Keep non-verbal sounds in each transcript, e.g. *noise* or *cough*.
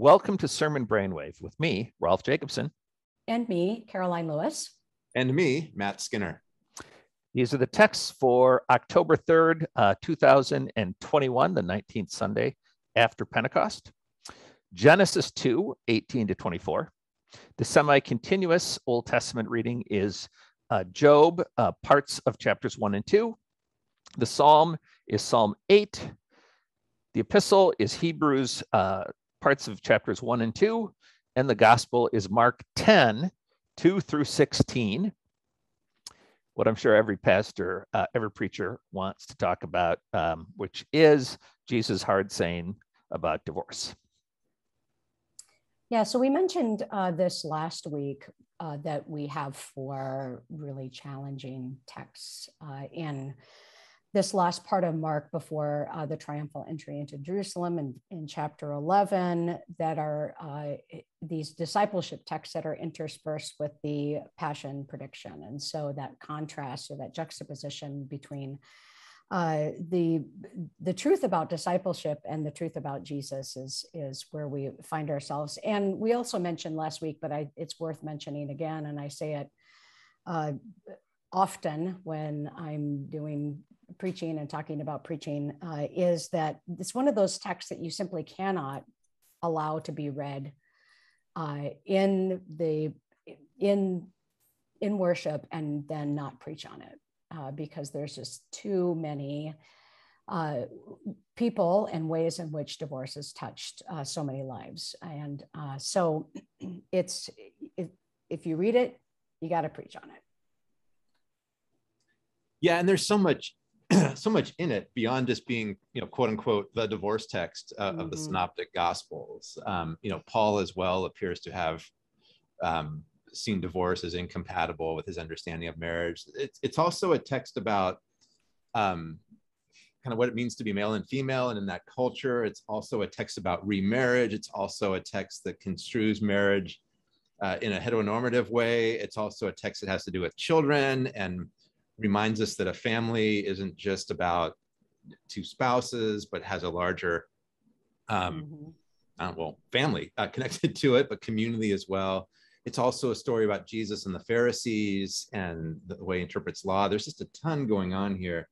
Welcome to Sermon Brainwave with me, Rolf Jacobson. And me, Karoline Lewis. And me, Matt Skinner. These are the texts for October 3rd, uh, 2021, the 19th Sunday after Pentecost. Genesis 2, 18 to 24. The semi continuous Old Testament reading is uh, Job, uh, parts of chapters 1 and 2. The psalm is Psalm 8. The epistle is Hebrews, uh, parts of chapters 1 and 2. And the gospel is Mark 10, 2 through 16 what I'm sure every pastor, uh, every preacher wants to talk about, um, which is Jesus' hard saying about divorce. Yeah, so we mentioned uh, this last week uh, that we have four really challenging texts uh, in this last part of Mark before uh, the triumphal entry into Jerusalem in, in chapter 11 that are uh, these discipleship texts that are interspersed with the passion prediction. And so that contrast or that juxtaposition between uh, the the truth about discipleship and the truth about Jesus is is where we find ourselves. And we also mentioned last week, but I, it's worth mentioning again, and I say it uh, often when I'm doing preaching and talking about preaching uh, is that it's one of those texts that you simply cannot allow to be read uh, in the in in worship and then not preach on it uh, because there's just too many uh, people and ways in which divorce has touched uh, so many lives. And uh, so *clears throat* it's it, if you read it you got to preach on it. Yeah and there's so much *clears throat* so much in it beyond just being you know quote unquote the divorce text uh, mm-hmm. of the mm-hmm. synoptic gospels um, you know paul as well appears to have um, seen divorce as incompatible with his understanding of marriage it's, it's also a text about um, kind of what it means to be male and female and in that culture it's also a text about remarriage it's also a text that construes marriage uh, in a heteronormative way it's also a text that has to do with children and reminds us that a family isn't just about two spouses, but has a larger, um, mm-hmm. uh, well, family uh, *laughs* connected to it, but community as well. It's also a story about Jesus and the Pharisees and the way he interprets law. There's just a ton going on here.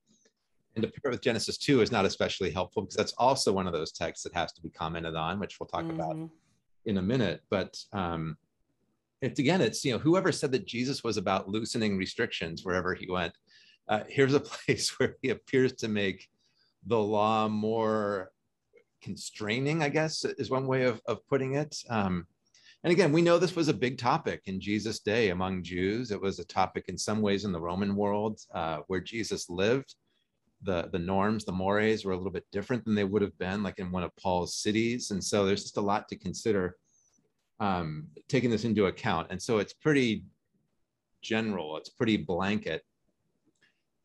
And to pair with Genesis 2 is not especially helpful because that's also one of those texts that has to be commented on, which we'll talk mm-hmm. about in a minute. But um, it's again, it's you know, whoever said that Jesus was about loosening restrictions wherever he went. Uh, here's a *laughs* place where he appears to make the law more constraining, I guess, is one way of, of putting it. Um, and again, we know this was a big topic in Jesus' day among Jews. It was a topic in some ways in the Roman world uh, where Jesus lived. The, the norms, the mores were a little bit different than they would have been like in one of Paul's cities. And so there's just a lot to consider um, taking this into account. And so it's pretty general, it's pretty blanket.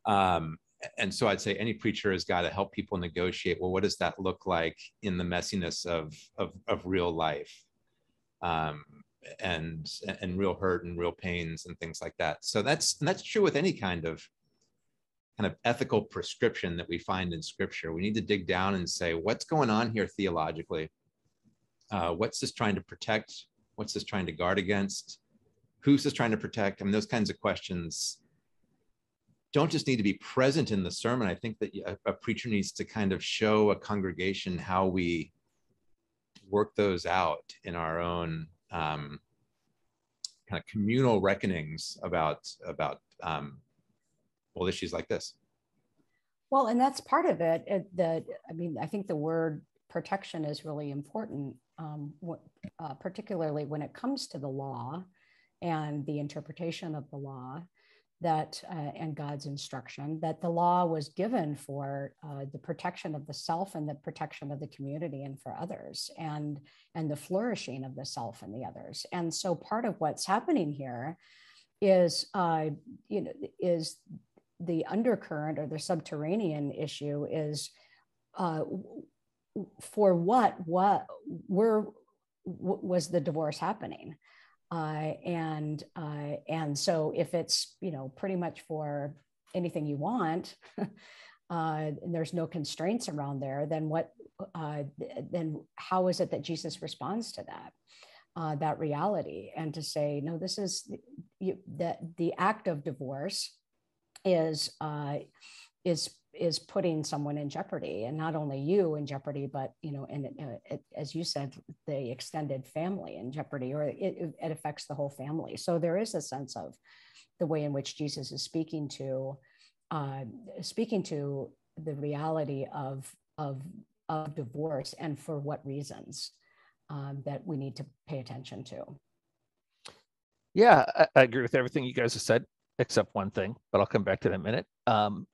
Um, and so I'd say any preacher has got to help people negotiate. Well, what does that look like in the messiness of of, of real life, um, and and real hurt and real pains and things like that. So that's that's true with any kind of kind of ethical prescription that we find in Scripture. We need to dig down and say what's going on here theologically uh, what's this trying to protect? What's this trying to guard against? Who's this trying to protect? I mean, those kinds of questions don't just need to be present in the sermon. I think that a, a preacher needs to kind of show a congregation how we work those out in our own um, kind of communal reckonings about about um, well issues like this. Well, and that's part of it. the I mean, I think the word protection is really important um, uh, particularly when it comes to the law and the interpretation of the law that uh, and god's instruction that the law was given for uh, the protection of the self and the protection of the community and for others and and the flourishing of the self and the others. And so part of what's happening here is uh, you know is the undercurrent or the subterranean issue is uh, for what what were was the divorce happening uh, and uh, and so if it's you know pretty much for anything you want *laughs* uh, and there's no constraints around there, then what? Uh, then how is it that Jesus responds to that? Uh, that reality and to say no this is you, that the act of divorce is uh, is is putting someone in jeopardy and not only you in jeopardy but you know and it, it, as you said the extended family in jeopardy or it, it affects the whole family. So there is a sense of the way in which jesus is speaking to uh, speaking to the reality of of of divorce and for what reasons um, that we need to pay attention to. Yeah I, I, agree with everything you guys have said except one thing but i'll come back to that in a minute. Um,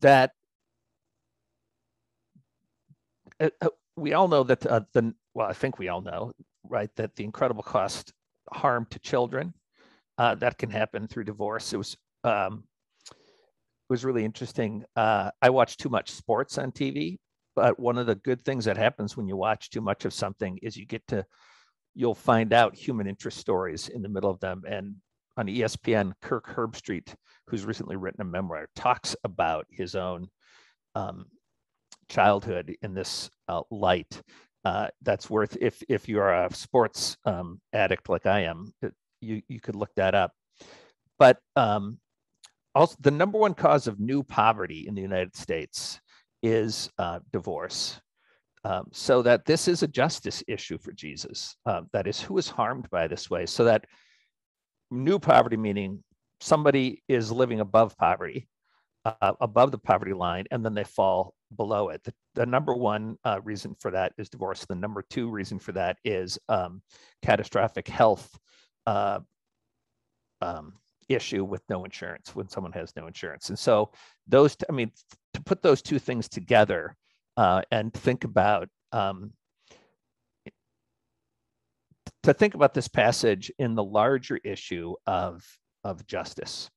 that uh, uh, we all know that uh, the well, I think we all know, right, that the incredible cost harm to children uh, that can happen through divorce. It was um, it was really interesting. Uh, I watch too much sports on TV, but one of the good things that happens when you watch too much of something is you get to you'll find out human interest stories in the middle of them. And on ESPN, Kirk Herbstreit, who's recently written a memoir, talks about his own um, childhood in this uh, light. Uh, that's worth if if you're a sports um, addict like I am, it, you you could look that up. But um, also, the number one cause of new poverty in the United States is uh, divorce. Um, so that this is a justice issue for Jesus. Uh, that is, who is harmed by this way, so that new poverty meaning somebody is living above poverty, uh, above the poverty line, and then they fall below it. The, the number one uh, reason for that is divorce. The number two reason for that is um, catastrophic health uh, um, issue with no insurance when someone has no insurance. And so those, I mean, to put those two things together uh, and think about um, to think about this passage in the larger issue of, of justice.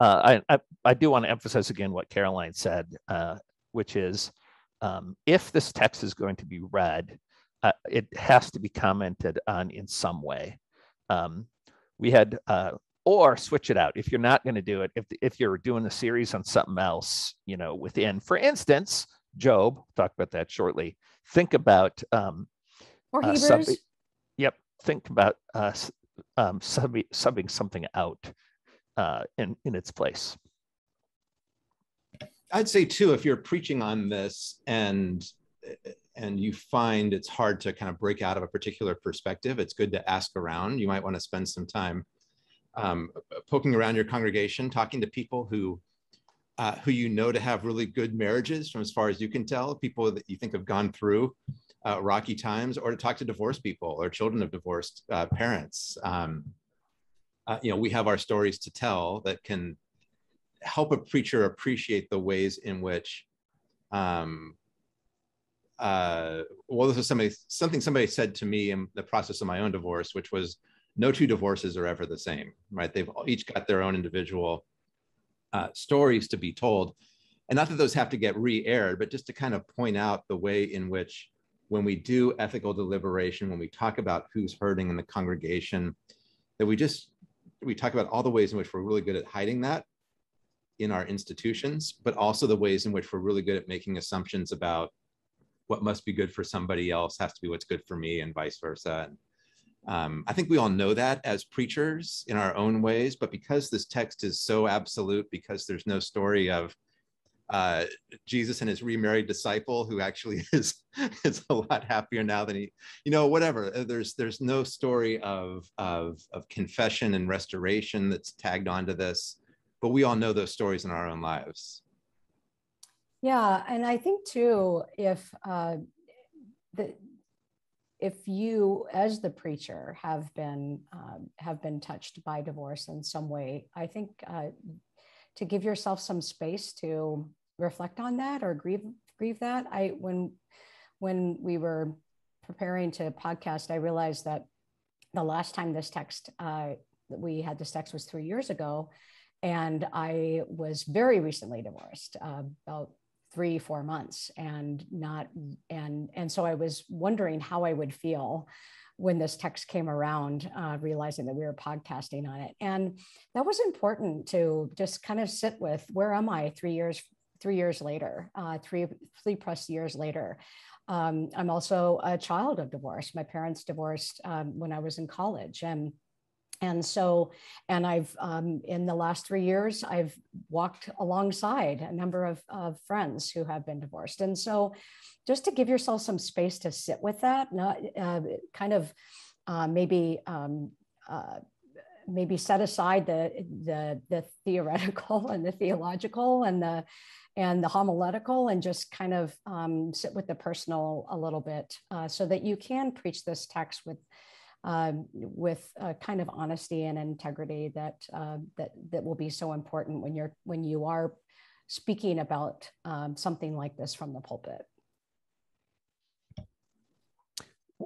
Uh, I, I, I, do want to emphasize again what Karoline said, uh, which is um, if this text is going to be read, uh, it has to be commented on in some way. Um, we had, uh, or switch it out if you're not going to do it. If if you're doing a series on something else, you know, within, for instance, Job. talk about that shortly. Think about um, or uh, Hebrews. Yep. Think about uh, um, subbing, subbing something out uh, in, in its place. I'd say too, if you're preaching on this and and you find it's hard to kind of break out of a particular perspective, it's good to ask around. You might want to spend some time um, poking around your congregation, talking to people who uh, who you know to have really good marriages, from as far as you can tell, people that you think have gone through uh, rocky times or to talk to divorced people or children of divorced uh, parents. Um, uh, you know, we have our stories to tell that can help a preacher appreciate the ways in which, um, uh, well, this is somebody, something somebody said to me in the process of my own divorce, which was no two divorces are ever the same, right? They've each got their own individual uh, stories to be told. And not that those have to get re-aired, but just to kind of point out the way in which when we do ethical deliberation, when we talk about who's hurting in the congregation, that we just we talk about all the ways in which we're really good at hiding that in our institutions, but also the ways in which we're really good at making assumptions about what must be good for somebody else has to be what's good for me and vice versa. And, um, I think we all know that as preachers in our own ways, but because this text is so absolute, because there's no story of uh, Jesus and his remarried disciple who actually *laughs* is is a lot happier now than he, you know, whatever. Uh, there's there's no story of of of confession and restoration that's tagged onto this, but we all know those stories in our own lives. Yeah, and I think too, if uh, the if you as the preacher have been um, have been touched by divorce in some way i think uh, to give yourself some space to reflect on that or grieve grieve that i when when we were preparing to podcast i realized that the last time this text uh, we had this text was three years ago and i was very recently divorced uh, about three four months and not and and so i was wondering how i would feel when this text came around, uh, realizing that we were podcasting on it. And that was important to just kind of sit with where am I three years, three years later, uh, three, three plus years later. Um, I'm also a child of divorce. My parents divorced um, when I was in college. And and so and i've um, in the last three years i've walked alongside a number of, of friends who have been divorced and so just to give yourself some space to sit with that not uh, kind of uh, maybe um, uh, maybe set aside the, the the theoretical *laughs* and the theological and the and the homiletical and just kind of um, sit with the personal a little bit uh, so that you can preach this text with um, with a kind of honesty and integrity that uh, that that will be so important when you're when you are speaking about um, something like this from the pulpit.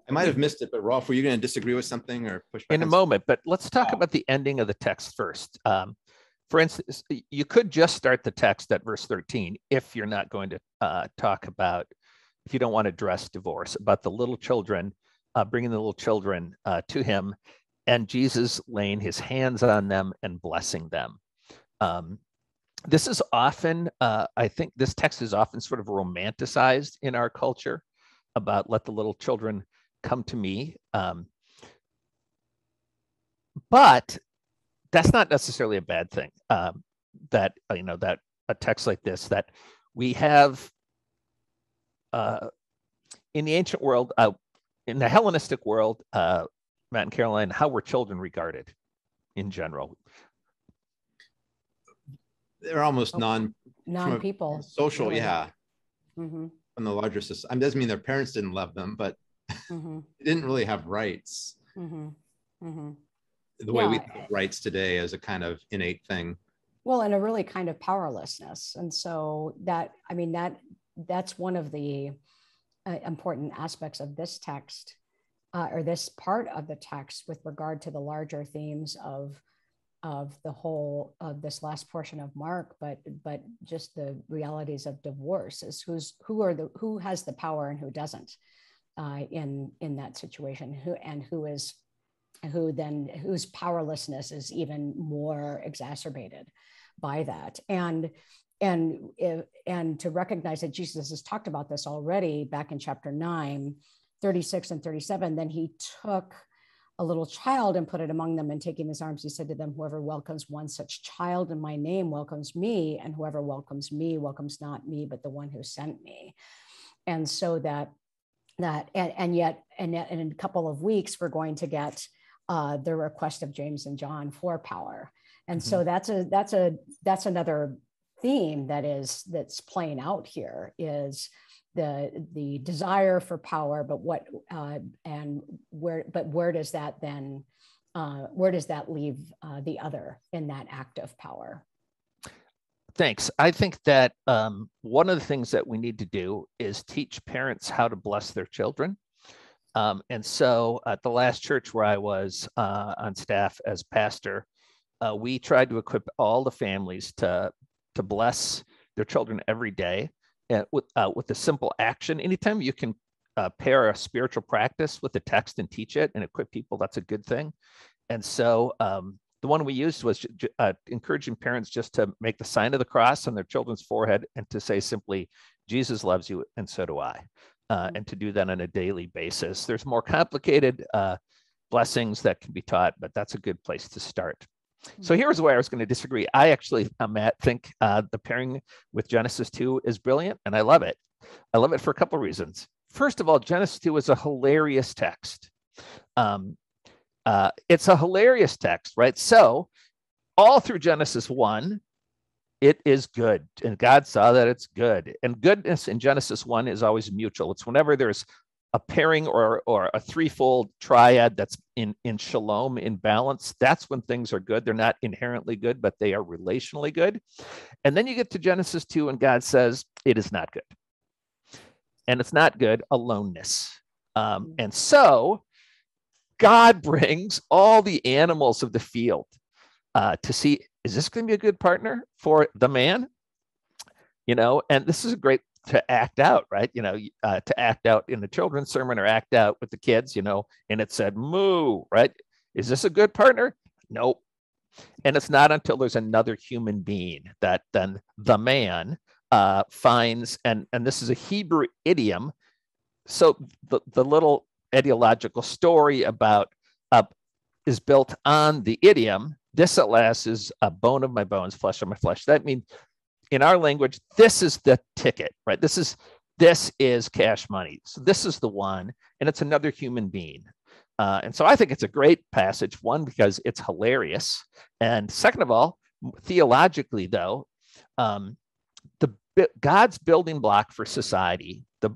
I might have missed it, but Rolf, were you going to disagree with something or push back? In a moment, but let's talk about the ending of the text first. Um, for instance, you could just start the text at verse 13 if you're not going to uh, talk about, if you don't want to address divorce, about the little children uh, bringing the little children uh, to him, and Jesus laying his hands on them and blessing them. Um, this is often, uh, I think, this text is often sort of romanticized in our culture about let the little children come to me. Um, but that's not necessarily a bad thing. Um, that you know that a text like this that we have uh, in the ancient world, uh, in the Hellenistic world, uh, Matt and Karoline, how were children regarded in general? They're almost oh, non non people social, yeah. Mm-hmm. From the larger society, I mean, doesn't mean their parents didn't love them, but mm-hmm. *laughs* didn't really have rights. Mm-hmm. mm-hmm. The way yeah. we think rights today as a kind of innate thing. Well, and a really kind of powerlessness, and so that I mean that that's one of the uh, important aspects of this text uh, or this part of the text with regard to the larger themes of of the whole of this last portion of Mark, but but just the realities of divorce is who's who are the who has the power and who doesn't uh, in in that situation, who and who is who then whose powerlessness is even more exacerbated by that. And and and to recognize that jesus has talked about this already back in chapter 9 36 and 37 then he took a little child and put it among them and taking his arms he said to them whoever welcomes one such child in my name welcomes me and whoever welcomes me welcomes not me but the one who sent me. And so that that and, and yet and in a couple of weeks we're going to get uh, the request of james and john for power and mm-hmm. so that's a that's a that's another theme that is that's playing out here is the the desire for power but what uh, and where but where does that then uh, where does that leave uh, the other in that act of power thanks i think that um, one of the things that we need to do is teach parents how to bless their children um, and so at the last church where i was uh, on staff as pastor uh, we tried to equip all the families to to bless their children every day with, uh, with a simple action. Anytime you can uh, pair a spiritual practice with the text and teach it and equip people, that's a good thing. And so um, the one we used was uh, encouraging parents just to make the sign of the cross on their children's forehead and to say simply, Jesus loves you, and so do I. Uh, mm-hmm. and to do that on a daily basis. There's more complicated uh, blessings that can be taught, but that's a good place to start. So mm-hmm. here's where I was going to disagree. I actually, uh, Matt, think uh, the pairing with Genesis 2 is brilliant, and I love it. I love it for a couple of reasons. First of all, Genesis 2 is a hilarious text. Um, uh, it's a hilarious text, right? So all through Genesis 1, it is good, and God saw that it's good. And goodness in Genesis 1 is always mutual. It's whenever there's a pairing or or a threefold triad that's in in shalom in balance that's when things are good they're not inherently good but they are relationally good and then you get to genesis 2 and god says it is not good and it's not good aloneness um, mm. and so god brings all the animals of the field uh, to see is this going to be a good partner for the man you know and this is a great to act out, right? You know, uh, to act out in the children's sermon or act out with the kids, you know, and it said moo, right? Is this a good partner? Nope. And it's not until there's another human being that then the man uh, finds, and, and this is a Hebrew idiom. So the, the little ideological story about uh, is built on the idiom. This at last is a bone of my bones, flesh of my flesh. That means in our language, this is the ticket, right? This is this is cash money. So this is the one, and it's another human being. Uh, and so I think it's a great passage, one, because it's hilarious. And second of all, theologically, though, um, the God's building block for society the,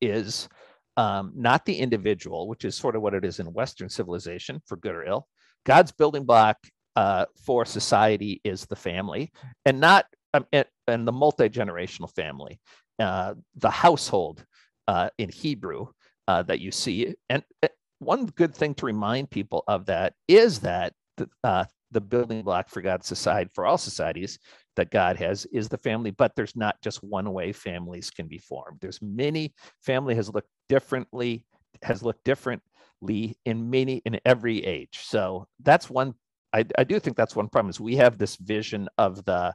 is um, not the individual, which is sort of what it is in Western civilization, for good or ill. God's building block uh, for society is the family, and not um, and, and the multi generational family, uh, the household uh, in Hebrew uh, that you see. And uh, one good thing to remind people of that is that the, uh, the building block for God's society, for all societies that God has, is the family. But there's not just one way families can be formed. There's many. Family has looked differently, has looked differently in many in every age. So that's one. I, I do think that's one problem. Is we have this vision of the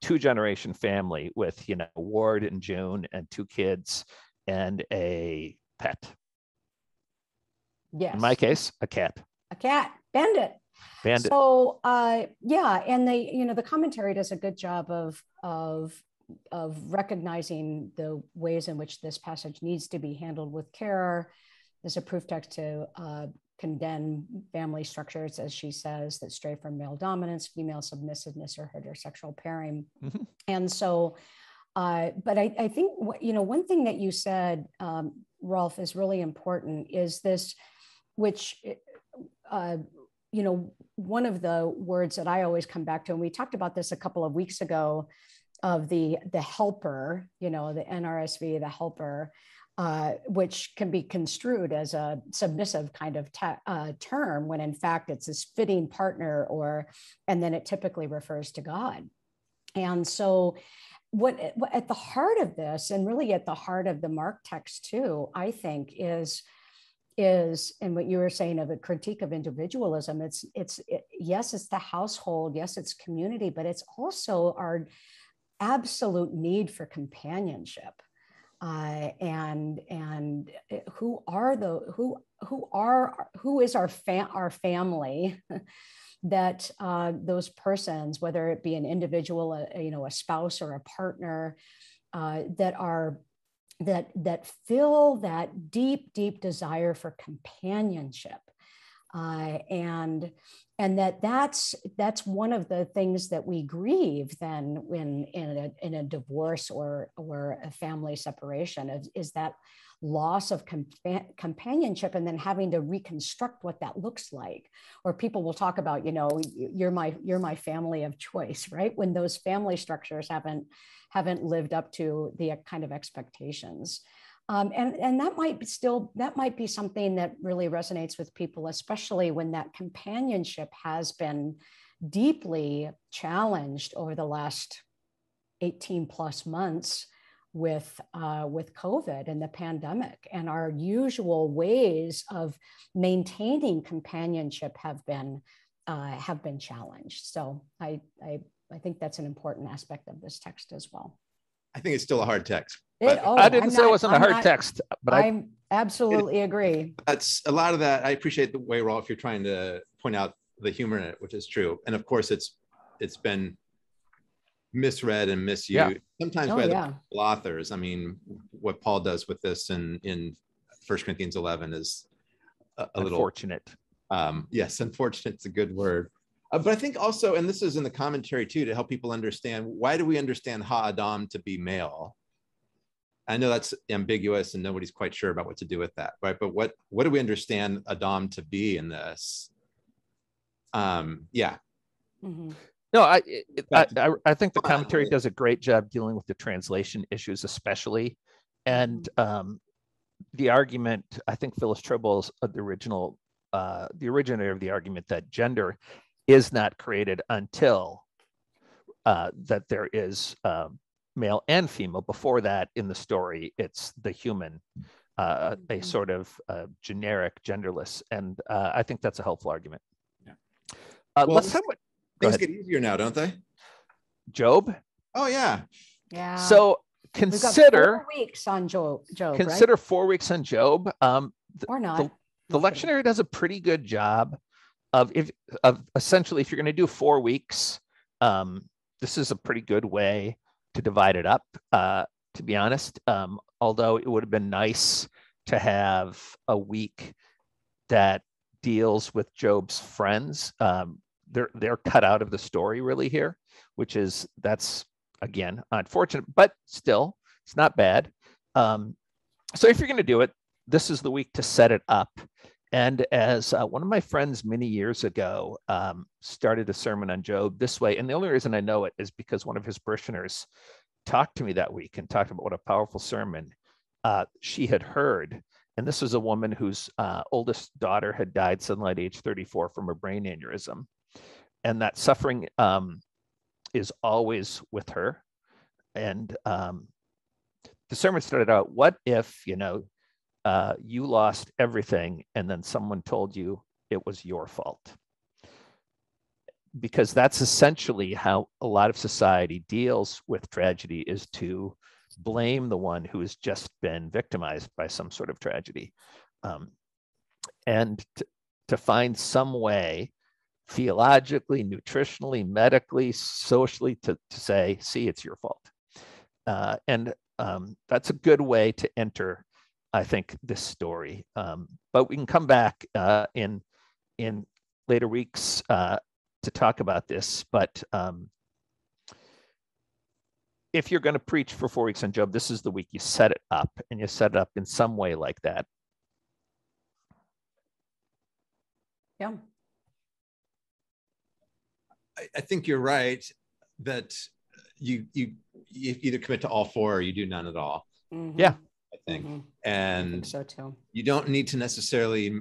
two generation family with you know Ward and June and two kids and a pet Yes. in my case, a cat. a cat. Bandit. Bandit. So uh, yeah, and they, you know, the commentary does a good job of of of recognizing the ways in which this passage needs to be handled with care. There's a proof text to uh, condemn family structures, as she says, that stray from male dominance, female submissiveness, or heterosexual pairing. Mhm. And so, uh, but I, I think what- you know one thing that you said, um, Rolf, is really important. Is this, which uh, you know, one of the words that I always come back to, and we talked about this a couple of weeks ago, of the the helper, you know, the NRSV, the helper, uh, which can be construed as a submissive kind of uh, term, when in fact it's this fitting partner, or and then it typically refers to God. And so, what, what at the heart of this, and really at the heart of the Mark text too, I think is is and what you were saying of a critique of individualism it's it's it, yes it's the household yes it's community but it's also our absolute need for companionship. Uh, and and who are the who who are who is our fa- our family *laughs* that uh, those persons whether it be an individual a, you know a spouse or a partner uh, that are that that fill that deep deep desire for companionship. Uh, and and that that's that's one of the things that we grieve then when in a, in a divorce or or a family separation is, is that loss of compa- companionship and then having to reconstruct what that looks like. Or people will talk about you know you're my you're my family of choice right? When those family structures haven't haven't lived up to the kind of expectations um, and and that might be still that might be something that really resonates with people especially when that companionship has been deeply challenged over the last 18 plus months with uh, with COVID and the pandemic, and our usual ways of maintaining companionship have been uh, have been challenged. So I, I I think that's an important aspect of this text as well. I think it's still a hard text. It- oh, I didn't I'm say it wasn't a I'm hard not- text, but I, I absolutely agree. that's a lot of that. I appreciate the way, Rolf, you're trying to point out the humor in it, which is true. And of course, it's it's been misread and misused Yeah. sometimes Oh, by the yeah. authors. I mean, what Paul does with this in in First Corinthians 11 is a, a little unfortunate. um, yes, *laughs* unfortunate. It's a good word. Uh, but I think also, and this is in the commentary too, to help people understand why do we understand Ha Adam to be male? I know that's ambiguous and nobody's quite sure about what to do with that, right? But what what do we understand Adam to be in this? Um, yeah, Mhm. No, I, it- I, I, I think the commentary does a great job dealing with the translation issues, especially. And um, the argument, I think Phyllis Trible's uh, the original, uh, the originator of the argument that gender is not created until uh, that there is um, male and female. Before that, in the story, it's the human, uh, a Mhm. sort of uh, generic, genderless, and uh, I think that's a helpful argument. Yeah. Uh, Well, let's this- talk about Things ahead. get easier now, don't they? Job. Oh yeah. Yeah. So We've got consider four weeks on Job, Job right? consider four weeks on Job. Um, or not. the No kidding. lectionary does a pretty good job of if of essentially if you're going to do four weeks um, this is a pretty good way to divide it up uh, to be honest. Um, although it would have been nice to have a week that deals with job's friends. Um, they're they're cut out of the story really here which is that's again unfortunate but still it's not bad. Um, so if you're going to do it this is the week to set it up and as uh, one of my friends many years ago um, started a sermon on Job this way, and the only reason I know it is because one of his parishioners talked to me that week and talked about what a powerful sermon uh, she had heard. And this was a woman whose uh, oldest daughter had died suddenly at age 34 from a brain aneurysm. And that suffering um, is always with her. And um, the sermon started out, What if, you know, uh, you lost everything and then someone told you it was your fault. Because that's essentially how a lot of society deals with tragedy is to blame the one who has just been victimized by some sort of tragedy. Um, and to, to find some way theologically nutritionally medically socially to, to say see it's your fault. Uh, and um, that's a good way to enter I think this story. Um, but we can come back uh, in in later weeks uh, to talk about this. But um, if you're going to preach for four weeks on Job, this is the week you set it up, and you set it up in some way like that. Yeah. I, I think you're right that you you you either commit to all four or you do none at all. Mhm, Yeah. I think, mhm. And so too. you don't need to necessarily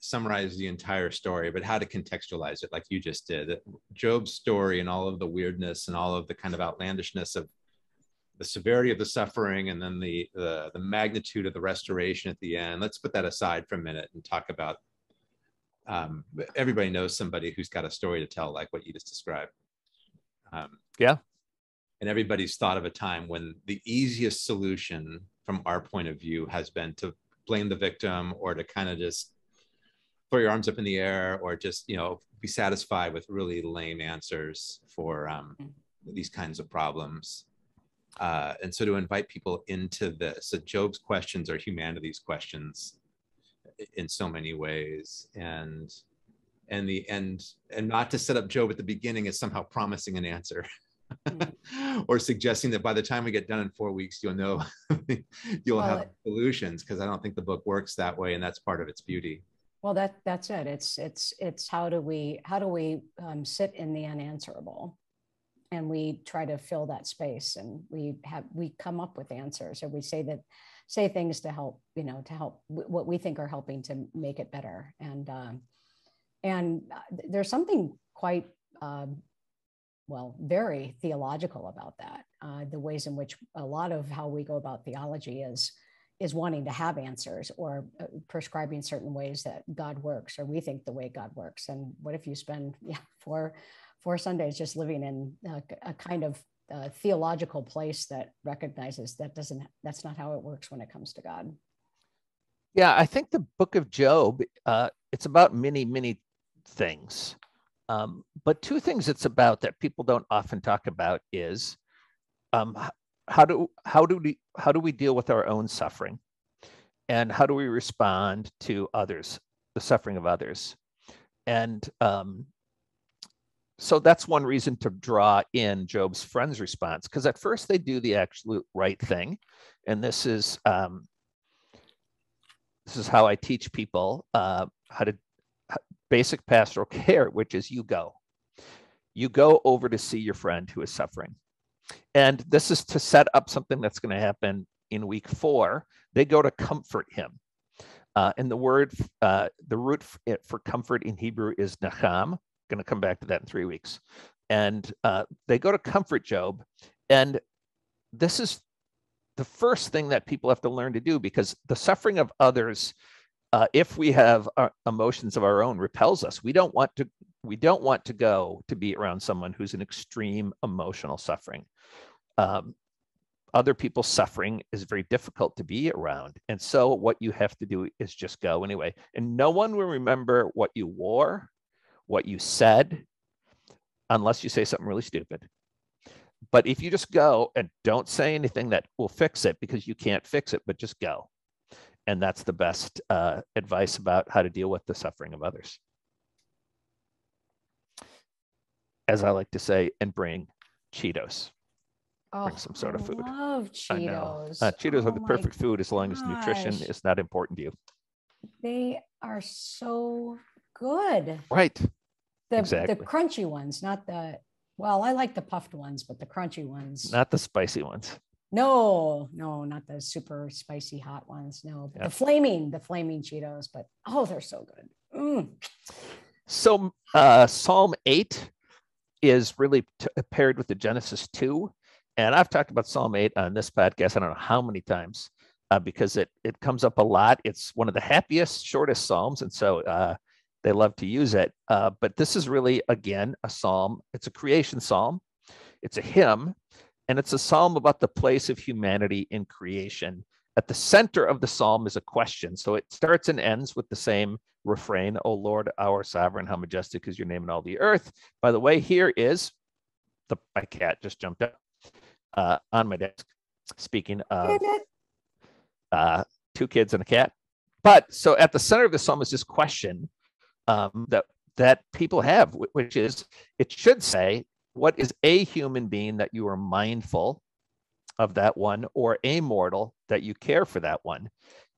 summarize the entire story, but how to contextualize it, like you just did. Job's story and all of the weirdness and all of the kind of outlandishness of the severity of the suffering and then the, the the magnitude of the restoration at the end. Let's put that aside for a minute and talk about. Um, everybody knows somebody who's got a story to tell, like what you just described. Um, Yeah. And everybody's thought of a time when the easiest solution from our point of view has been to blame the victim or to kind of just throw your arms up in the air or just you know be satisfied with really lame answers for um, these kinds of problems. Uh, and so to invite people into this so job's questions are humanity's questions in so many ways. And and the and and not to set up job at the beginning as somehow promising an answer *laughs* *laughs* or suggesting that by the time we get done in four weeks you'll know *laughs* you'll Well, have it- solutions because i don't think the book works that way and that's part of its beauty. Well, that that's it. It's it's it's how do we how do we um, sit in the unanswerable, and we try to fill that space, and we have we come up with answers, or we say that say things to help you know to help what we think are helping to make it better, and um, and uh, there's something quite um, well very theological about that. Uh, the ways in which a lot of how we go about theology is is wanting to have answers or uh, prescribing certain ways that God works or we think the way God works. And what if you spend *laughs* yeah, four four Sundays just living in a, a kind of uh, theological place that recognizes that doesn't that's not how it works when it comes to God. Yeah, I think the book of Job, uh, it's about many, many things. Um, but two things it's about that people don't often talk about is um, how do how do we how do we deal with our own suffering, and how do we respond to others, the suffering of others, and um, so that's one reason to draw in Job's friend's response because at first they do the absolute right thing, and this is um, this is how I teach people uh, how to basic pastoral *laughs* care, which is you go. You go over to see your friend who is suffering. And this is to set up something that's going to happen in week four. They go to comfort him. Uh, and the word, uh, the root for comfort in Hebrew is nacham. Going to come back to that in three weeks. And uh, they go to comfort Job. And this is the first thing that people have to learn to do because the suffering of others uh, if we have our emotions of our own repels us. We don't want to we don't want to go to be around someone who's in extreme emotional suffering. Um, other people's suffering is very difficult to be around. And so what you have to do is just go anyway. And no one will remember what you wore what you said unless you say something really stupid. But if you just go and don't say anything that will fix it because you can't fix it, but just go. And that's the best uh, advice about how to deal with the suffering of others. As I like to say, and bring Cheetos. Oh, Bring some sort of food. Love. Cheetos. Uh, Cheetos Oh are the perfect food as long as nutrition is not important to you. They are so good. Right. The Exactly. the crunchy ones, not the well, I like the puffed ones, but the crunchy ones. Not the spicy ones. No, no, not the super spicy hot ones. No, but Yeah. the flaming, the flaming Cheetos. But oh, they're so good. Mm. So uh, Psalm 8 is really t- paired with the Genesis 2. And I've talked about Psalm 8 on this podcast, I don't know how many times, uh, because it, it comes up a lot. It's one of the happiest, shortest Psalms. And so uh, they love to use it. Uh, but this is really, again, a Psalm. It's a creation Psalm, it's a hymn, and it's a Psalm about the place of humanity in creation. At the center of the Psalm is a question. So it starts and ends with the same refrain, O Lord, our sovereign, how majestic is your name in all the earth. By the way, here is the my cat just jumped up uh, on my desk. Speaking of uh, two kids and a cat. But so at the center of the psalm is this question um, that that people have, which is it should say, "What is a human being that you are mindful of that one, or a mortal that you care for that one?"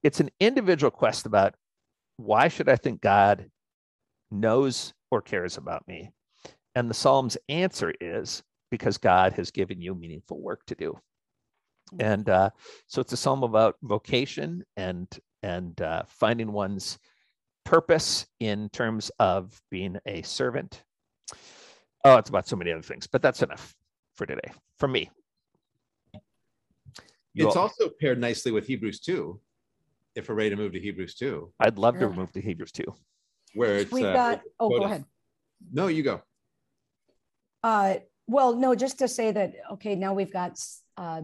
It's an individual quest about why should I think God knows or cares about me? And the Psalm's answer is because God has given you meaningful work to do. And uh, so it's a psalm about vocation and and uh, finding one's purpose in terms of being a servant. Oh, it's about so many other things, but that's enough for today from me. You It's all- also paired nicely with Hebrews 2, if we're ready to move to Hebrews 2, I'd love to move to Hebrews too. where it's. We've uh, got. Oh, go quote- ahead. No, you go. Uh, well, no, just to say that, okay, now we've got uh,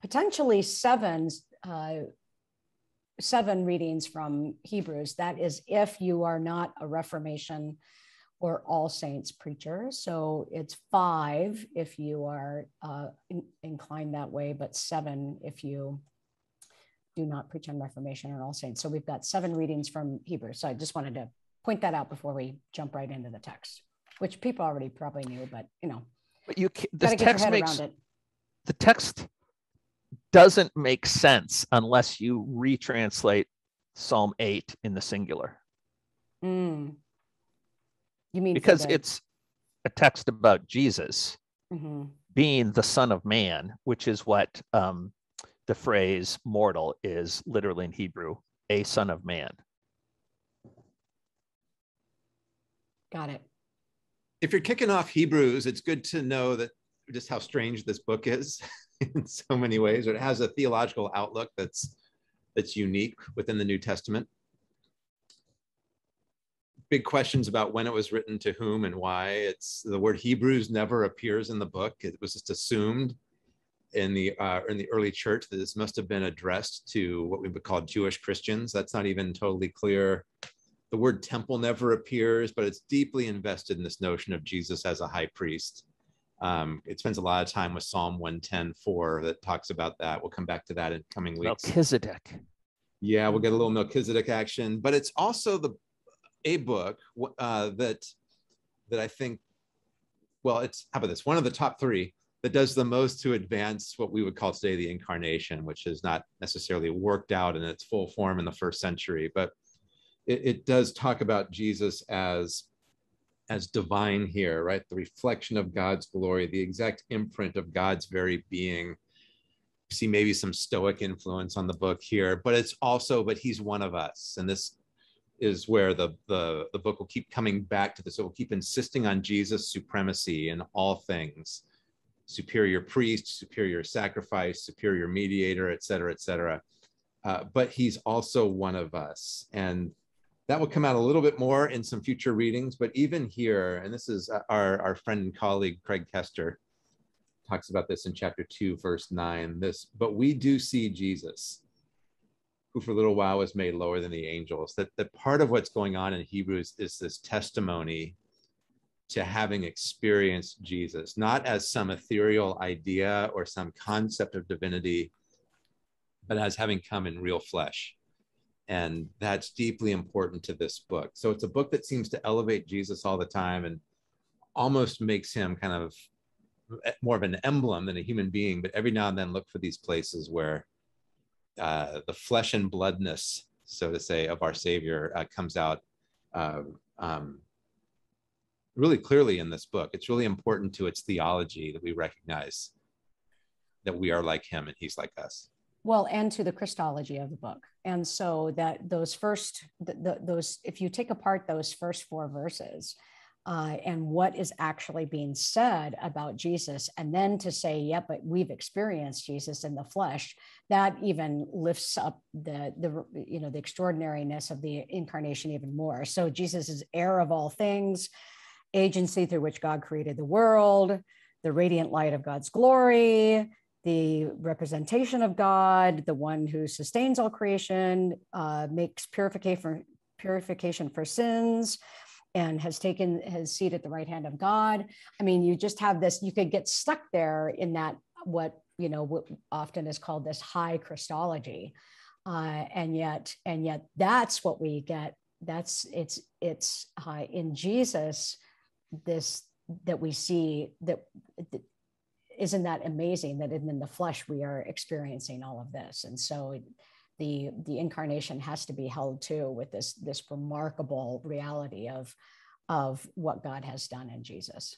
potentially seven, uh, seven readings from Hebrews. That is if you are not a Reformation or All Saints preacher. So it's five if you are uh, in- inclined that way, but seven if you do not preach on Reformation or All Saints. So we've got seven readings from Hebrews. So I just wanted to point that out before we jump right into the text, which people already probably knew, but you know, But you ca- got to get your text makes around it. the text doesn't make sense unless you retranslate Psalm 8 in the singular Mm. You mean for because the- it's a text about Jesus Mhm. being the Son of Man, which is what um, the phrase mortal is literally in Hebrew, a son of man. got it. If you're kicking off Hebrews, it's good to know that just how strange this book is *laughs* in so many ways. It has a theological outlook that's that's unique within the New Testament. Big questions about when it was written to whom and why. It's the word Hebrews never appears in the book. It was just assumed in the uh, in the early church that this must have been addressed to what we would call Jewish Christians. That's not even totally clear. The word temple never appears, but it's deeply invested in this notion of Jesus as a high priest. Um, it spends a lot of time with Psalm 110:4 that talks about that. We'll come back to that in coming weeks. Melchizedek. Yeah, we'll get a little Melchizedek action, but it's also the a book uh, that that I think. Well, it's how about this? One of the top three that does the most to advance what we would call today the incarnation, which is not necessarily worked out in its full form in the first century, but it, it does talk about Jesus as as divine here, right? The reflection of God's glory, the exact imprint of God's very being see maybe some stoic influence on the book here but it's also but he's one of us and this is where the the, the book will keep coming back to this it will keep insisting on jesus supremacy in all things superior priest, superior sacrifice, superior mediator, et cetera, et cetera. Uh, but he's also one of us. And that will come out a little bit more in some future readings. But even here, and this is uh, our, our friend and colleague, Craig Koester, talks about this in chapter 2, verse 9. This, but we do see Jesus, who for a little while was made lower than the angels. That, that part of what's going on in Hebrews is this testimony to having experienced Jesus, not as some ethereal idea or some concept of divinity, but as having come in real flesh. And that's deeply important to this book. So it's a book that seems to elevate Jesus all the time and almost makes him kind of eh, more of an emblem than a human being, but every now and then look for these places where uh, the flesh and bloodness, so to say, of our Savior uh, comes out uh, um, really clearly in this book. It's really important to its theology that we recognize that we are like Him and He's like us. Well, and to the Christology of the book. And so that those first, the, the, those, if you take apart those first four verses, uh, and what is actually being said about Jesus, and then to say, "Yep, yeah, but we've experienced Jesus in the flesh," that even lifts up the the you know the extraordinariness of the incarnation even more. So Jesus is heir of all things, agency through which God created the world, the radiant light of God's glory, the representation of God, the one who sustains all creation, uh, makes purification purification for sins and has taken his seat at the right hand of God. I mean, you just have this, you could get stuck there in that, what, you know, what often is called this high Christology. Uh, and yet, and yet that's what we get. That's it's, it's uh, in Jesus, this, that we see that, that isn't that amazing that in the flesh we are experiencing all of this. And so the the incarnation has to be held to with this this remarkable reality of of what God has done in Jesus.